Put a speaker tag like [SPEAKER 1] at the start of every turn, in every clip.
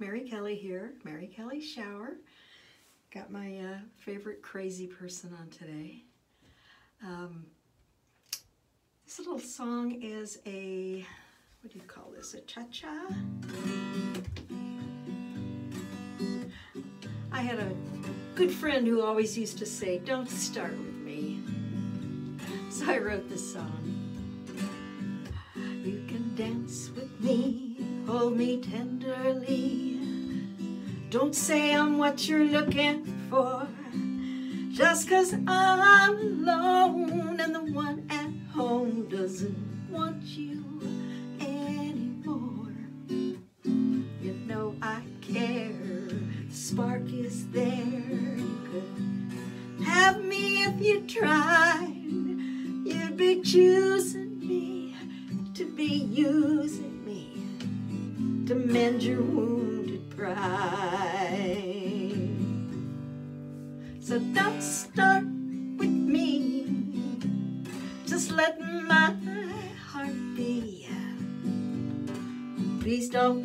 [SPEAKER 1] Mary Kelly here, Mary Kelly Shower. Got my uh, favorite crazy person on today. Um, this little song is a, what do you call this, a cha-cha? I had a good friend who always used to say, don't start with me. So I wrote this song. You can dance with me, hold me tenderly. Don't say I'm what you're looking for. Just cause I'm alone and the one at home doesn't want you anymore. You know I care, the spark is there. You could have me if you tried. Your wounded pride. So don't start with me. Just let my heart be. Please don't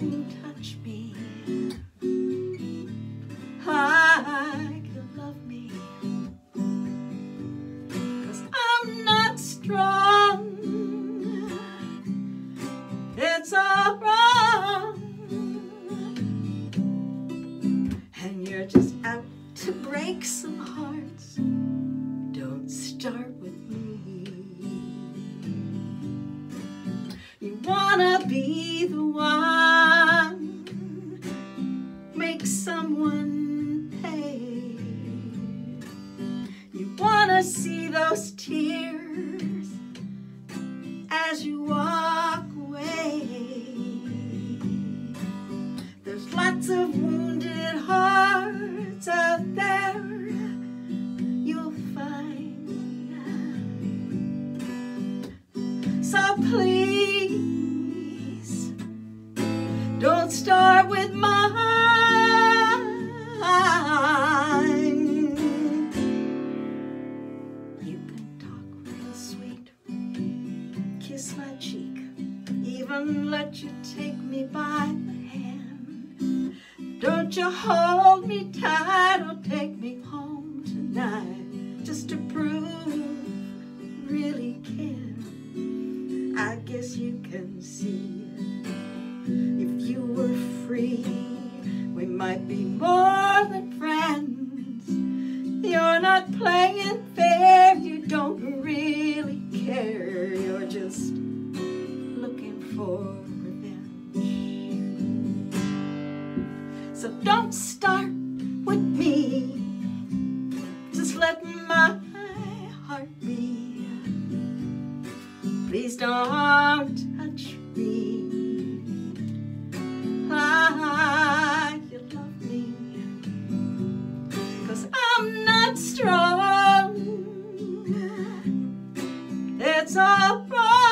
[SPEAKER 1] break some hearts. Don't start with me. You wanna be the one, make someone pay. You wanna see those tears as you walk So please don't start with mine. You can talk real sweet, kiss my cheek, even let you take me by the hand. Don't you hold me tight or take me home tonight just to prove you really care. Guess you can see if you were free, we might be more than friends. You're not playing fair, you don't really care. You're just looking for revenge. So don't start with me. Just let my Please don't touch me. Ah, you love me. Cause I'm not strong. It's all wrong.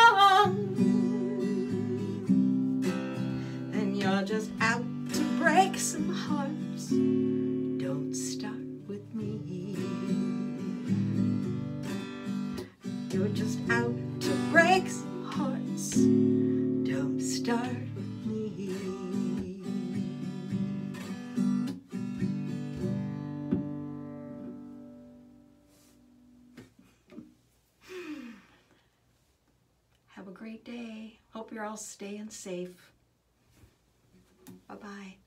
[SPEAKER 1] start with me. Have a great day. Hope you're all staying safe. Bye-bye.